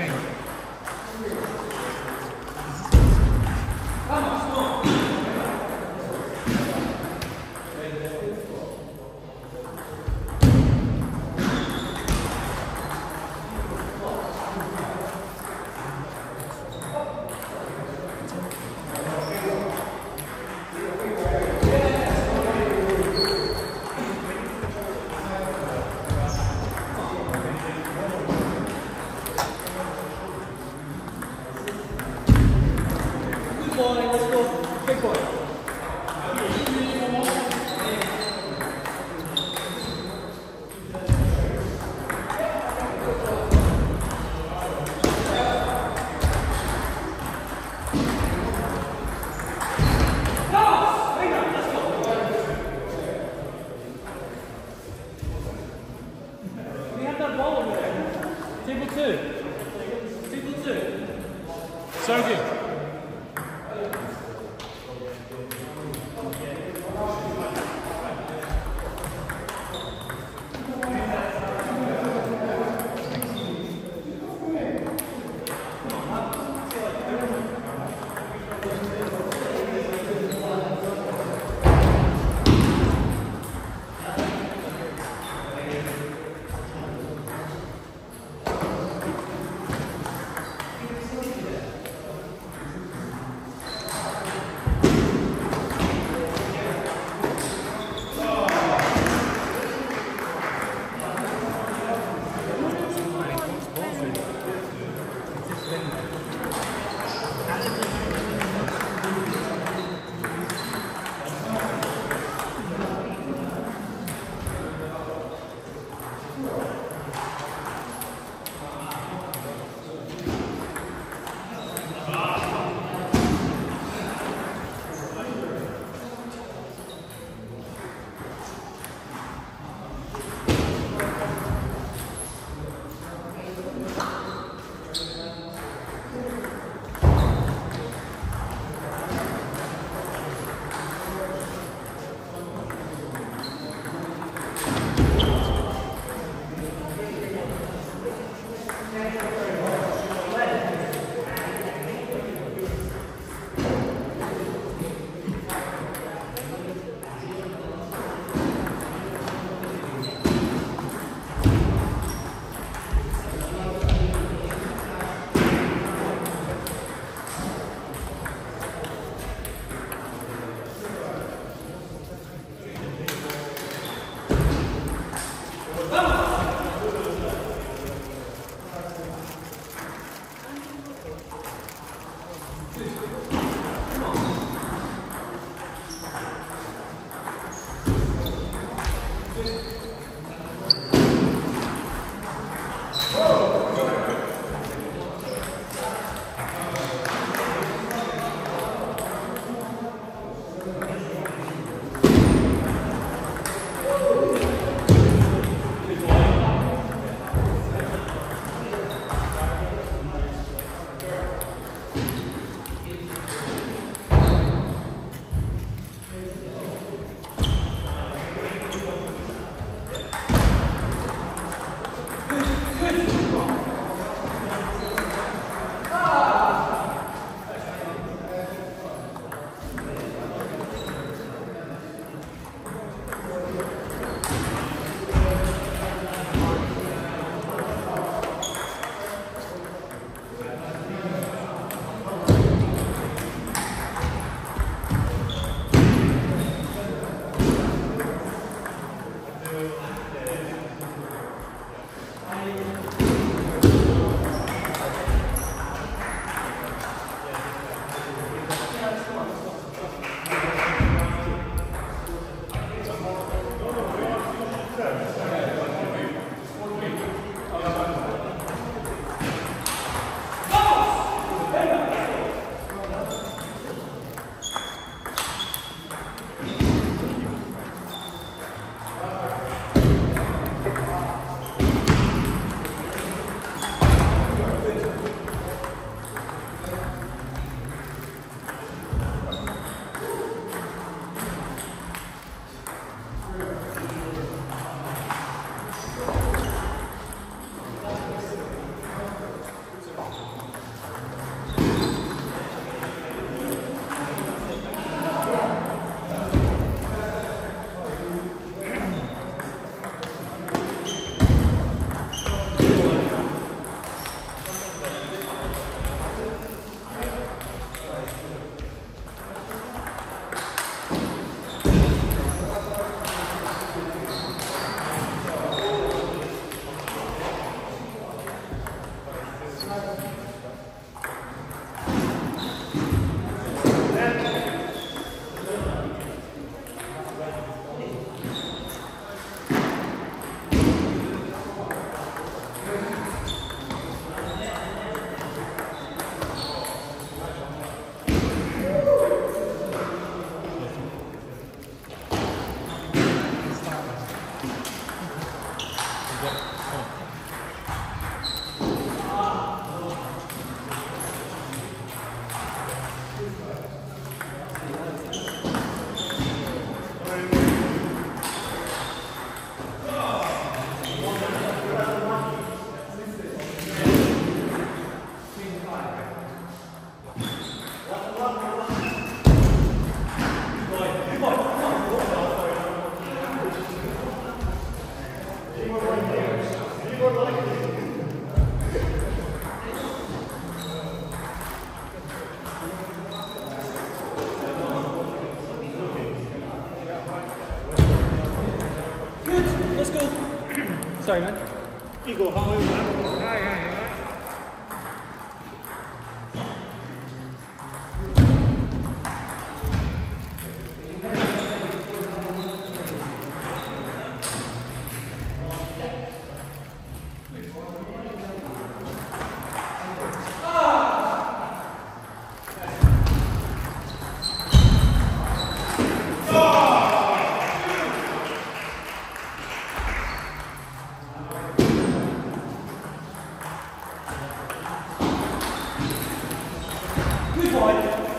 Thank you. boy. Let's go. Big boy. 네. Sorry, man. fight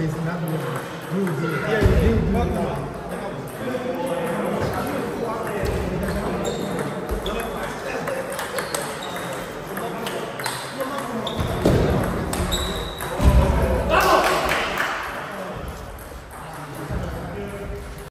He's not doing it. You do. Yeah, you do.